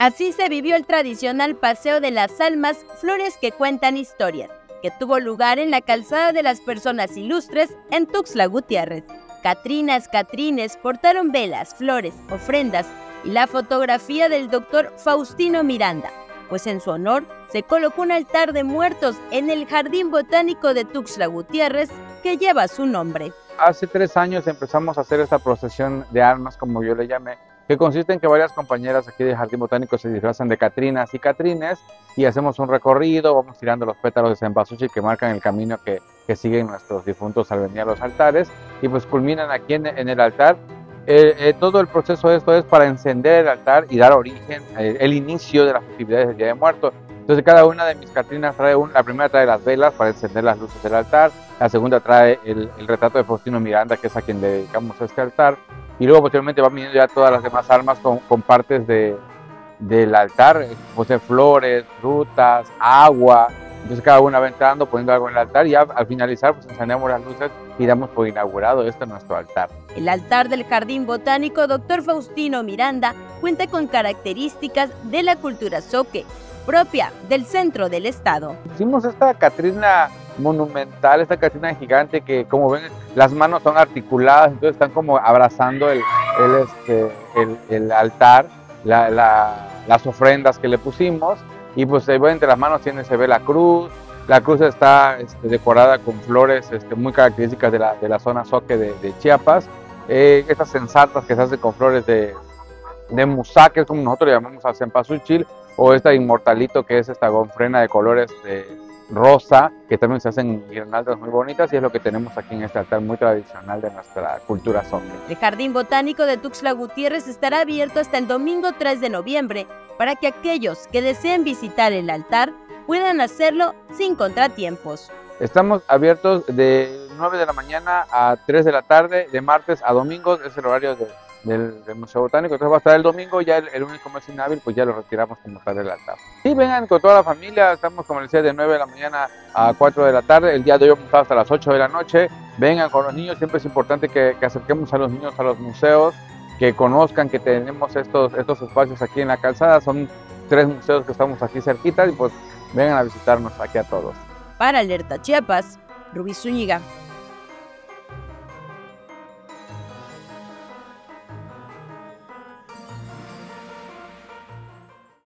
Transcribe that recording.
Así se vivió el tradicional Paseo de las Almas, flores que cuentan historias, que tuvo lugar en la calzada de las personas ilustres en Tuxtla Gutiérrez. Catrinas, Catrines portaron velas, flores, ofrendas y la fotografía del doctor Faustino Miranda, pues en su honor se colocó un altar de muertos en el Jardín Botánico de Tuxtla Gutiérrez que lleva su nombre. Hace tres años empezamos a hacer esta procesión de armas, como yo le llamé, que consiste en que varias compañeras aquí del Jardín Botánico se disfrazan de Catrinas y Catrines y hacemos un recorrido, vamos tirando los pétalos de cempasúchil que marcan el camino que, siguen nuestros difuntos al venir a los altares y pues culminan aquí en, el altar. Eh, eh, todo el proceso de esto es para encender el altar y dar origen, eh, el inicio de las festividades del Día de Muertos. Entonces cada una de mis Catrinas trae un, la primera trae las velas para encender las luces del altar, la segunda trae el, retrato de Faustino Miranda, que es a quien dedicamos este altar, y luego posteriormente van viniendo ya todas las demás armas con, con partes de, del altar, posee flores, frutas, agua, entonces cada una va entrando, poniendo algo en el altar y ya al finalizar pues encendemos las luces y damos por inaugurado este nuestro altar. El altar del Jardín Botánico Dr. Faustino Miranda cuenta con características de la cultura soque, propia del centro del estado. Hicimos esta Catrina monumental, esta Catrina gigante que como ven las manos son articuladas, entonces están como abrazando el, el, este, el, el altar, la, la, las ofrendas que le pusimos y pues entre las manos tiene, se ve la cruz, la cruz está este, decorada con flores este, muy características de la, de la zona soque de, de Chiapas, eh, estas sensatas que se hacen con flores de, de que es como nosotros llamamos a cempasúchil, o esta inmortalito que es esta gonfrena de colores de rosa, que también se hacen guirnaldas muy bonitas y es lo que tenemos aquí en este altar muy tradicional de nuestra cultura zombie. El Jardín Botánico de Tuxtla Gutiérrez estará abierto hasta el domingo 3 de noviembre para que aquellos que deseen visitar el altar puedan hacerlo sin contratiempos. Estamos abiertos de 9 de la mañana a 3 de la tarde, de martes a domingos, es el horario de del, Museo Botánico. Entonces va a estar el domingo, ya el, el único mes inhábil, pues ya lo retiramos como tal del altar. Sí, vengan con toda la familia, estamos como les decía, de 9 de la mañana a 4 de la tarde. El día de hoy vamos hasta las 8 de la noche. Vengan con los niños, siempre es importante que, que acerquemos a los niños a los museos, que conozcan que tenemos estos, estos espacios aquí en la calzada. Son tres museos que estamos aquí cerquitas y pues vengan a visitarnos aquí a todos. Para Alerta Chiapas, Rubí Zúñiga.